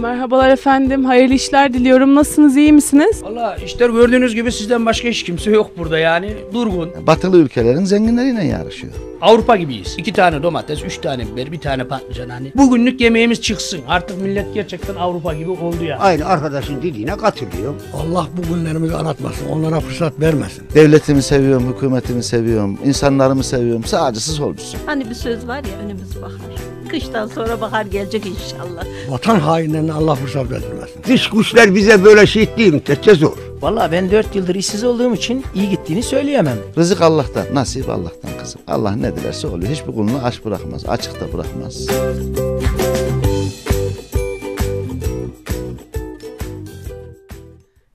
Merhabalar efendim, hayırlı işler diliyorum. Nasılsınız, iyi misiniz? Valla işler gördüğünüz gibi sizden başka hiç kimse yok burada yani. Durgun. Batılı ülkelerin zenginleriyle yarışıyor. Avrupa gibiyiz. İki tane domates, üç tane biber, bir tane patlıcan hani. Bugünlük yemeğimiz çıksın. Artık millet gerçekten Avrupa gibi oldu ya. Aynı arkadaşın dediğine katılıyor. Allah bu günlerimizi aratmasın, onlara fırsat vermesin. Devletimi seviyorum, hükümetimi seviyorum, insanlarımı seviyorum. Sadece siz olmuşsun. Hani bir söz var ya önümüz bahar. Kıştan sonra bahar gelecek inşallah. Vatan hainlerine Allah fırsat vermesin. Dış güçler bize böyle şey değil müddetçe zor. Valla ben 4 yıldır işsiz olduğum için iyi gittiğini söyleyemem. Rızık Allah'tan, nasip Allah'tan kızım. Allah ne dilerse oluyor. Hiçbir kulunu aç bırakmaz, açıkta bırakmaz.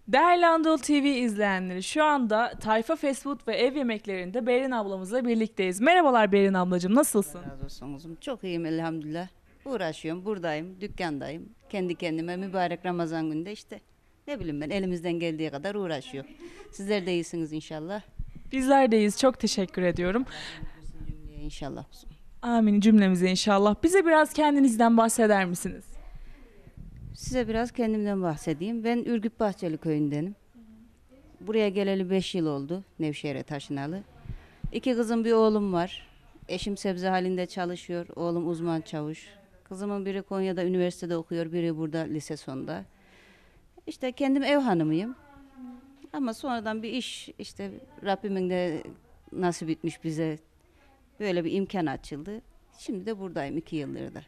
Değerli Anadolu TV izleyenleri, şu anda Tayfa Fast Food ve ev yemeklerinde Berin ablamızla birlikteyiz. Merhabalar Berin ablacığım, nasılsın? Razı olsun. Çok iyiyim elhamdülillah. Uğraşıyorum, buradayım, dükkandayım. Kendi kendime mübarek Ramazan günde işte ne bileyim ben elimizden geldiği kadar uğraşıyor. Sizler de iyisiniz inşallah. Bizler deyiz, çok teşekkür ediyorum. İnşallah. Amin cümlemize inşallah. Bize biraz kendinizden bahseder misiniz? Size biraz kendimden bahsedeyim. Ben Ürgüp Bahçeli köyündenim. Buraya geleli 5 yıl oldu. Nevşehir'e taşınalı. İki kızım bir oğlum var. Eşim sebze halinde çalışıyor. Oğlum uzman çavuş. Kızımın biri Konya'da üniversitede okuyor. Biri burada lise sonunda. İşte kendim ev hanımıyım. Ama sonradan bir iş işte Rabbimin de nasip etmiş bize. Böyle bir imkan açıldı. Şimdi de buradayım iki yıldır da.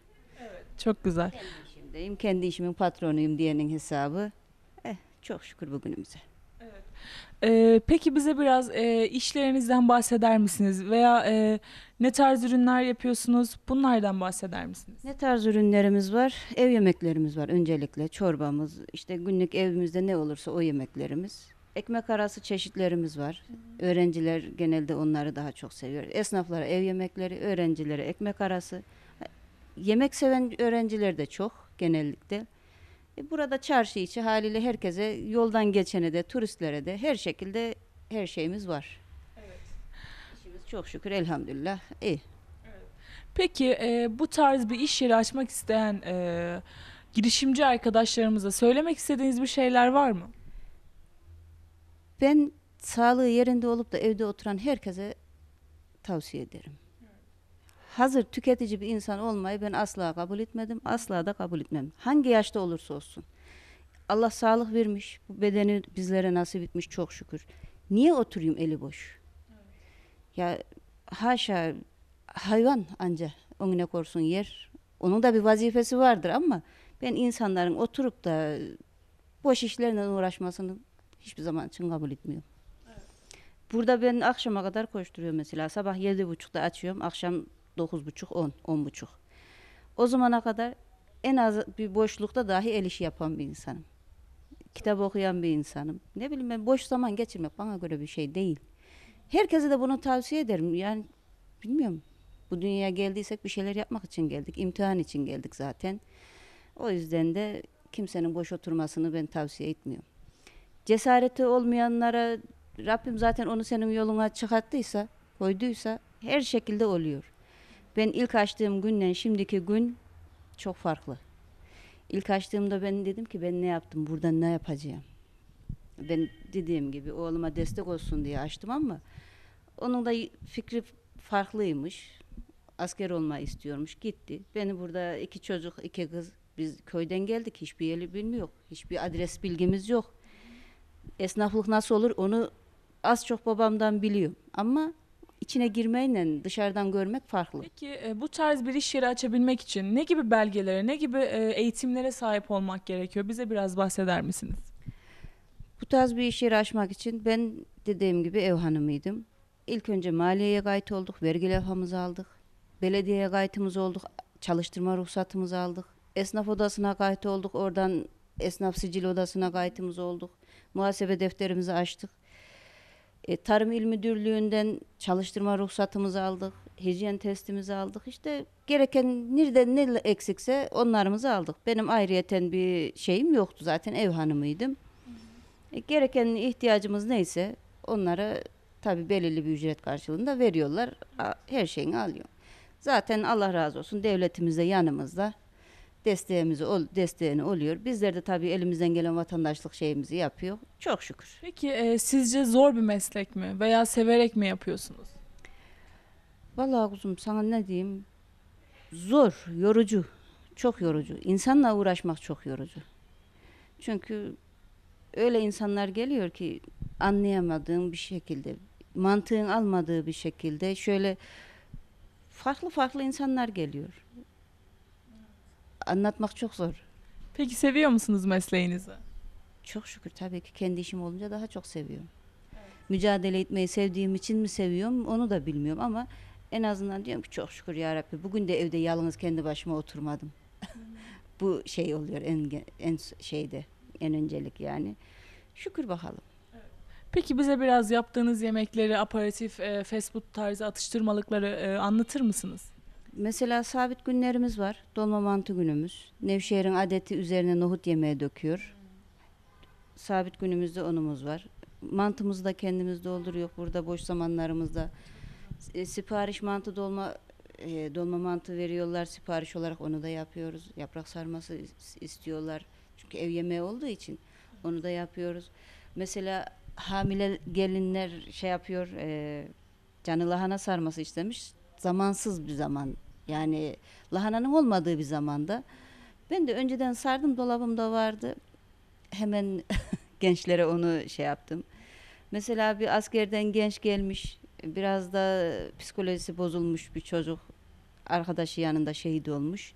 Çok güzel. Şimdiyim. Kendi işimin patronuyum diyenin hesabı. Eh, çok şükür bugünümüze. Ee, peki bize biraz e, işlerinizden bahseder misiniz? Veya e, ne tarz ürünler yapıyorsunuz? Bunlardan bahseder misiniz? Ne tarz ürünlerimiz var? Ev yemeklerimiz var öncelikle. Çorbamız, işte günlük evimizde ne olursa o yemeklerimiz. Ekmek arası çeşitlerimiz var. Öğrenciler genelde onları daha çok seviyor. Esnaflara ev yemekleri, öğrencilere ekmek arası. Yemek seven öğrenciler de çok genellikle. E, Burada çarşı içi haliyle herkese, yoldan geçene de, turistlere de her şekilde her şeyimiz var. İşimiz çok şükür elhamdülillah iyi. Peki e, bu tarz bir iş yeri açmak isteyen e, girişimci arkadaşlarımıza söylemek istediğiniz bir şeyler var mı? Ben sağlığı yerinde olup da evde oturan herkese tavsiye ederim. Hazır tüketici bir insan olmayı ben asla kabul etmedim, asla da kabul etmem. Hangi yaşta olursa olsun. Allah sağlık vermiş, bu bedeni bizlere nasip etmiş çok şükür. Niye oturayım eli boş? Ya haşa hayvan anca önüne korsun yer. Onun da bir vazifesi vardır ama ben insanların oturup da boş işlerle uğraşmasını hiçbir zaman için kabul etmiyorum. Burada ben akşama kadar koşturuyorum mesela. Sabah yedi buçukta açıyorum. Akşam dokuz buçuk, on, on buçuk. O zamana kadar en az bir boşlukta dahi el işi yapan bir insanım. Kitap okuyan bir insanım. Ne bileyim ben boş zaman geçirmek bana göre bir şey değil. Herkese de bunu tavsiye ederim. Yani bilmiyorum. Bu dünyaya geldiysek bir şeyler yapmak için geldik. imtihan için geldik zaten. O yüzden de kimsenin boş oturmasını ben tavsiye etmiyorum cesareti olmayanlara Rabbim zaten onu senin yoluna çıkarttıysa, koyduysa her şekilde oluyor. Ben ilk açtığım günden şimdiki gün çok farklı. İlk açtığımda ben dedim ki ben ne yaptım, burada ne yapacağım? Ben dediğim gibi oğluma destek olsun diye açtım ama onun da fikri farklıymış. Asker olmayı istiyormuş, gitti. Beni burada iki çocuk, iki kız, biz köyden geldik, hiçbir yeri bilmiyor, hiçbir adres bilgimiz yok esnaflık nasıl olur onu az çok babamdan biliyorum. Ama içine girmeyle dışarıdan görmek farklı. Peki e, bu tarz bir iş yeri açabilmek için ne gibi belgelere, ne gibi e, eğitimlere sahip olmak gerekiyor? Bize biraz bahseder misiniz? Bu tarz bir iş yeri açmak için ben dediğim gibi ev hanımıydım. İlk önce maliyeye kayıt olduk, vergi levhamızı aldık. Belediyeye kayıtımız olduk, çalıştırma ruhsatımızı aldık. Esnaf odasına kayıt olduk, oradan esnaf sicil odasına kayıtımız olduk. Muhasebe defterimizi açtık. E, Tarım İl Müdürlüğü'nden çalıştırma ruhsatımızı aldık. Hijyen testimizi aldık. İşte gereken nerede ne eksikse onlarımızı aldık. Benim ayrıyeten bir şeyim yoktu zaten ev hanımıydım. E, gereken ihtiyacımız neyse onlara tabi belirli bir ücret karşılığında veriyorlar. Her şeyini alıyor. Zaten Allah razı olsun devletimiz de yanımızda. Desteğimizi ol, desteğini oluyor. Bizler de tabii elimizden gelen vatandaşlık şeyimizi yapıyor. Çok şükür. Peki e, sizce zor bir meslek mi veya severek mi yapıyorsunuz? Vallahi kuzum sana ne diyeyim? Zor, yorucu. Çok yorucu. İnsanla uğraşmak çok yorucu. Çünkü öyle insanlar geliyor ki anlayamadığın bir şekilde, mantığın almadığı bir şekilde şöyle farklı farklı insanlar geliyor. Anlatmak çok zor. Peki seviyor musunuz mesleğinizi? Çok şükür tabii ki kendi işim olunca daha çok seviyorum. Mücadele etmeyi sevdiğim için mi seviyorum onu da bilmiyorum ama en azından diyorum ki çok şükür ya Rabbi bugün de evde yalnız kendi başıma oturmadım. Bu şey oluyor en en şeyde en öncelik yani. Şükür bakalım. Peki bize biraz yaptığınız yemekleri, aparatif, e, fast food tarzı atıştırmalıkları e, anlatır mısınız? Mesela sabit günlerimiz var. Dolma mantı günümüz. Nevşehir'in adeti üzerine nohut yemeği döküyor. Sabit günümüzde onumuz var. Mantımızı da kendimiz dolduruyor burada boş zamanlarımızda. E, sipariş mantı dolma e, dolma mantı veriyorlar sipariş olarak onu da yapıyoruz. Yaprak sarması is- istiyorlar. Çünkü ev yemeği olduğu için onu da yapıyoruz. Mesela hamile gelinler şey yapıyor e, canı lahana sarması istemiş. Zamansız bir zaman. Yani lahananın olmadığı bir zamanda. Ben de önceden sardım dolabımda vardı. Hemen gençlere onu şey yaptım. Mesela bir askerden genç gelmiş. Biraz da psikolojisi bozulmuş bir çocuk. Arkadaşı yanında şehit olmuş.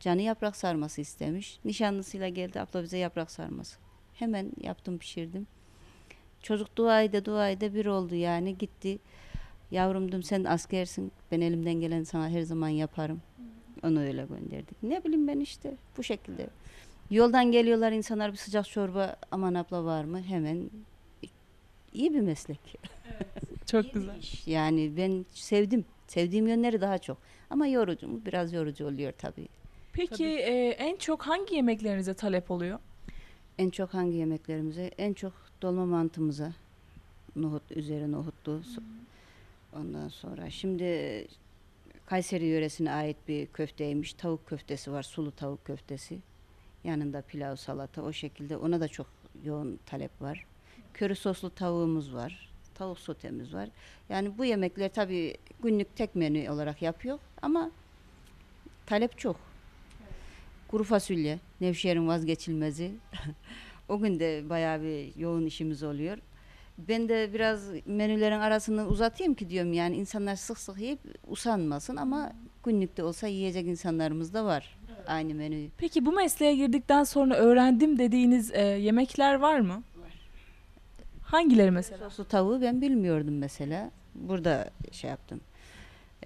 Canı yaprak sarması istemiş. Nişanlısıyla geldi abla bize yaprak sarması. Hemen yaptım pişirdim. Çocuk duaydı duaydı bir oldu yani gitti. Yavrum dedim sen askersin. Ben elimden gelen sana her zaman yaparım. Onu öyle gönderdik. Ne bileyim ben işte bu şekilde. Yoldan geliyorlar insanlar bir sıcak çorba aman abla var mı? Hemen iyi bir meslek. Çok güzel. İş. Yani ben sevdim. Sevdiğim yönleri daha çok. Ama yorucu mu? Biraz yorucu oluyor tabii. Peki e, en çok hangi yemeklerinize talep oluyor? En çok hangi yemeklerimize? En çok dolma mantımıza. Nohut üzeri nohutlu. Ondan sonra şimdi Kayseri yöresine ait bir köfteymiş. Tavuk köftesi var. Sulu tavuk köftesi. Yanında pilav, salata o şekilde. Ona da çok yoğun talep var. Köri soslu tavuğumuz var. Tavuk sotemiz var. Yani bu yemekler tabii günlük tek menü olarak yapıyor ama talep çok. Kuru fasulye, Nevşehir'in vazgeçilmezi. o gün de bayağı bir yoğun işimiz oluyor. Ben de biraz menülerin arasını uzatayım ki diyorum yani insanlar sık sık yiyip usanmasın ama günlükte olsa yiyecek insanlarımız da var. Aynı menüyü. Peki bu mesleğe girdikten sonra öğrendim dediğiniz e, yemekler var mı? Hangileri mesela? Soslu tavuğu ben bilmiyordum mesela. Burada şey yaptım.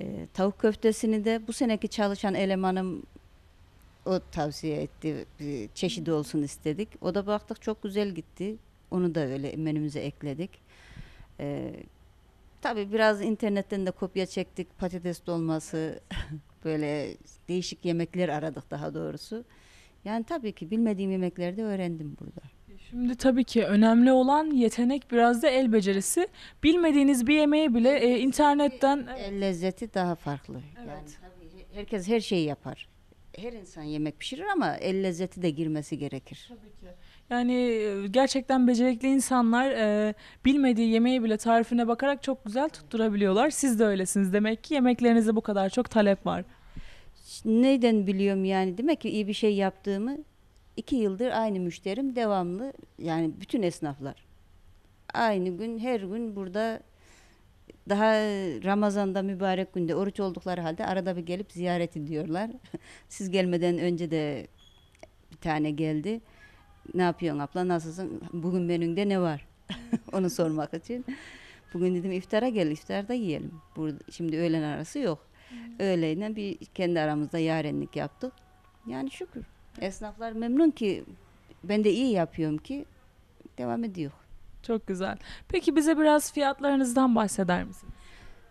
Ee, tavuk köftesini de bu seneki çalışan elemanım o tavsiye etti. Bir çeşidi olsun istedik. O da baktık çok güzel gitti. Onu da öyle menümüze ekledik. Ee, tabii biraz internetten de kopya çektik. Patates dolması böyle değişik yemekler aradık daha doğrusu. Yani tabii ki bilmediğim yemekleri de öğrendim burada. Şimdi tabii ki önemli olan yetenek biraz da el becerisi. Bilmediğiniz bir yemeği bile e, internetten El lezzeti daha farklı. Yani Evet. tabii herkes her şeyi yapar. Her insan yemek pişirir ama el lezzeti de girmesi gerekir. Yani e, gerçekten becerikli insanlar e, bilmediği yemeği bile tarifine bakarak çok güzel tutturabiliyorlar. Siz de öylesiniz demek ki yemeklerinizde bu kadar çok talep var. Neyden biliyorum yani demek ki iyi bir şey yaptığımı iki yıldır aynı müşterim devamlı yani bütün esnaflar. Aynı gün her gün burada daha Ramazan'da mübarek günde oruç oldukları halde arada bir gelip ziyaret ediyorlar. Siz gelmeden önce de bir tane geldi. Ne yapıyorsun abla nasılsın? Bugün menünde ne var? Onu sormak için. Bugün dedim iftara gel iftarda yiyelim. Burada, şimdi öğlen arası yok. Öğleyle bir kendi aramızda yarenlik yaptık. Yani şükür. Esnaflar memnun ki ben de iyi yapıyorum ki devam ediyor. Çok güzel. Peki bize biraz fiyatlarınızdan bahseder misiniz?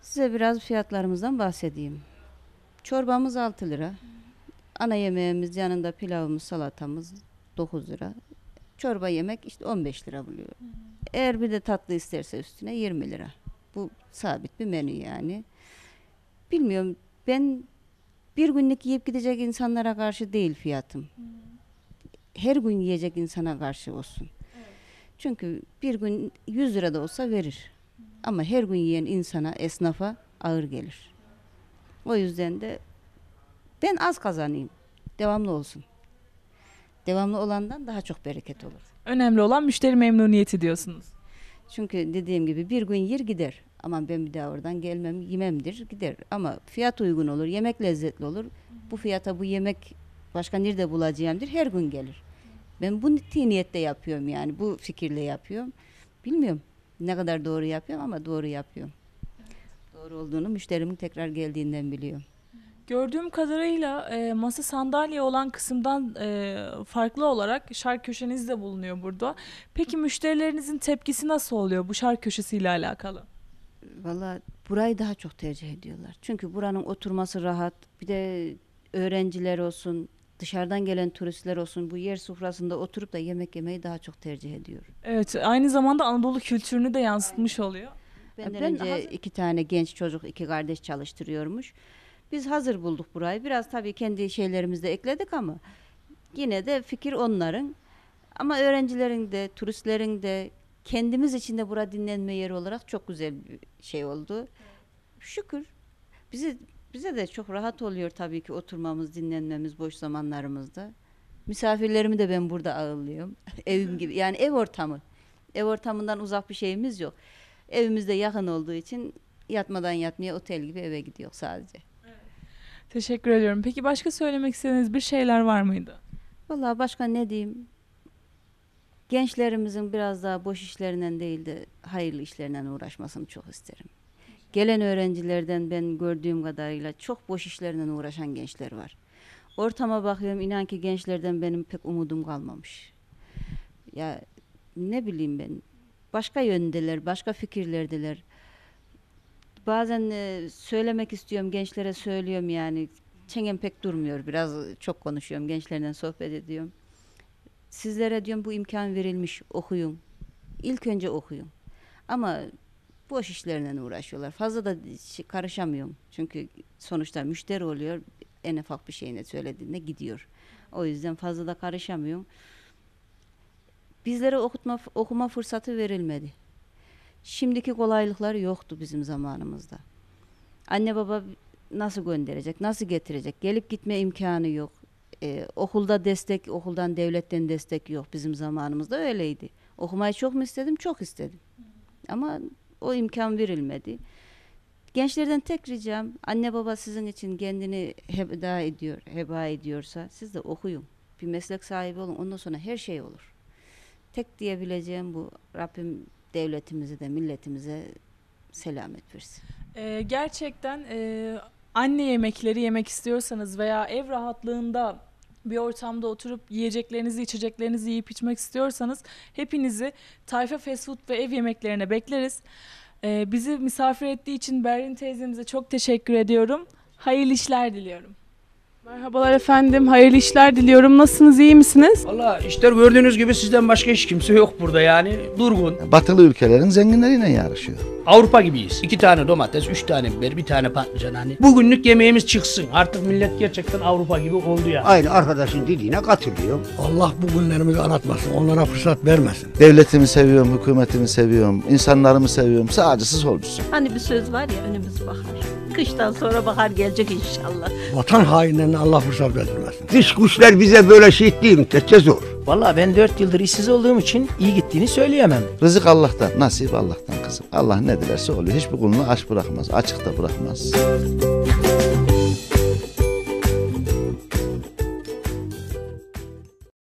Size biraz fiyatlarımızdan bahsedeyim. Çorbamız 6 lira. Ana yemeğimiz yanında pilavımız, salatamız 9 lira. Çorba yemek işte 15 lira buluyor. Eğer bir de tatlı isterse üstüne 20 lira. Bu sabit bir menü yani. Bilmiyorum ben bir günlük yiyip gidecek insanlara karşı değil fiyatım. Her gün yiyecek insana karşı olsun. Çünkü bir gün 100 lira da olsa verir. Ama her gün yiyen insana, esnafa ağır gelir. O yüzden de ben az kazanayım. Devamlı olsun. Devamlı olandan daha çok bereket olur. Önemli olan müşteri memnuniyeti diyorsunuz. Çünkü dediğim gibi bir gün yer gider. Aman ben bir daha oradan gelmem, yememdir gider. Ama fiyat uygun olur, yemek lezzetli olur. Bu fiyata bu yemek başka nerede bulacağımdır her gün gelir. Ben bu niyette yapıyorum yani bu fikirle yapıyorum. Bilmiyorum ne kadar doğru yapıyorum ama doğru yapıyorum. Doğru olduğunu müşterimin tekrar geldiğinden biliyorum. Gördüğüm kadarıyla e, masa sandalye olan kısımdan e, farklı olarak şark köşeniz de bulunuyor burada. Peki müşterilerinizin tepkisi nasıl oluyor bu şark köşesiyle alakalı? Valla burayı daha çok tercih ediyorlar. Çünkü buranın oturması rahat. Bir de öğrenciler olsun, dışarıdan gelen turistler olsun bu yer sofrasında oturup da yemek yemeyi daha çok tercih ediyor. Evet, aynı zamanda Anadolu kültürünü de yansıtmış oluyor. Benden Ben önce hazır- iki tane genç çocuk, iki kardeş çalıştırıyormuş. Biz hazır bulduk burayı. Biraz tabii kendi şeylerimizi de ekledik ama yine de fikir onların. Ama öğrencilerin de, turistlerin de kendimiz için de bura dinlenme yeri olarak çok güzel bir şey oldu. Şükür. Bize bize de çok rahat oluyor tabii ki oturmamız, dinlenmemiz boş zamanlarımızda. Misafirlerimi de ben burada ağırlıyorum. Evim gibi. Yani ev ortamı. Ev ortamından uzak bir şeyimiz yok. Evimizde yakın olduğu için yatmadan yatmaya otel gibi eve gidiyor sadece. Teşekkür ediyorum. Peki başka söylemek istediğiniz bir şeyler var mıydı? Vallahi başka ne diyeyim? Gençlerimizin biraz daha boş işlerinden değil de hayırlı işlerinden uğraşmasını çok isterim. Gelen öğrencilerden ben gördüğüm kadarıyla çok boş işlerinden uğraşan gençler var. Ortama bakıyorum inan ki gençlerden benim pek umudum kalmamış. Ya ne bileyim ben başka yöndeler, başka fikirlerdiler. Bazen e, söylemek istiyorum gençlere söylüyorum yani çengem pek durmuyor. Biraz çok konuşuyorum gençlerden sohbet ediyorum. Sizlere diyorum bu imkan verilmiş okuyun. İlk önce okuyun. Ama boş işlerle uğraşıyorlar. Fazla da karışamıyorum. Çünkü sonuçta müşteri oluyor. En ufak bir şeyine söylediğinde gidiyor. O yüzden fazla da karışamıyorum. Bizlere okutma okuma fırsatı verilmedi. Şimdiki kolaylıklar yoktu bizim zamanımızda. Anne baba nasıl gönderecek, nasıl getirecek? Gelip gitme imkanı yok. Ee, okulda destek, okuldan devletten destek yok bizim zamanımızda öyleydi. Okumayı çok mu istedim? Çok istedim. Ama o imkan verilmedi. Gençlerden tek ricam anne baba sizin için kendini heba ediyor, heba ediyorsa siz de okuyun. Bir meslek sahibi olun. Ondan sonra her şey olur. Tek diyebileceğim bu. Rabbim devletimizi de milletimize selamet versin. Ee, gerçekten e, anne yemekleri yemek istiyorsanız veya ev rahatlığında bir ortamda oturup yiyeceklerinizi, içeceklerinizi yiyip içmek istiyorsanız hepinizi Tayfa Fast Food ve ev yemeklerine bekleriz. Ee, bizi misafir ettiği için Berrin teyzemize çok teşekkür ediyorum. Hayırlı işler diliyorum. Merhabalar efendim, hayırlı işler diliyorum. Nasılsınız, iyi misiniz? Valla işler gördüğünüz gibi sizden başka hiç kimse yok burada yani. Durgun. Batılı ülkelerin zenginleriyle yarışıyor. Avrupa gibiyiz. İki tane domates, üç tane biber, bir tane patlıcan hani. Bugünlük yemeğimiz çıksın. Artık millet gerçekten Avrupa gibi oldu ya. Aynı arkadaşın dediğine katılıyor. Allah bu günlerimizi aratmasın. Onlara fırsat vermesin. Devletimi seviyorum, hükümetimi seviyorum, insanlarımı seviyorum. Sağcısız solcusu. Hani bir söz var ya önümüz bahar. Kıştan sonra bahar gelecek inşallah. Vatan hainlerine Allah fırsat verdirmesin. Dış güçler bize böyle şey değil müddetçe zor. Vallahi ben 4 yıldır işsiz olduğum için iyi gittiğini söyleyemem. Rızık Allah'tan, nasip Allah'tan kızım. Allah ne dilerse oluyor. Hiçbir kulunu aç bırakmaz, açıkta bırakmaz.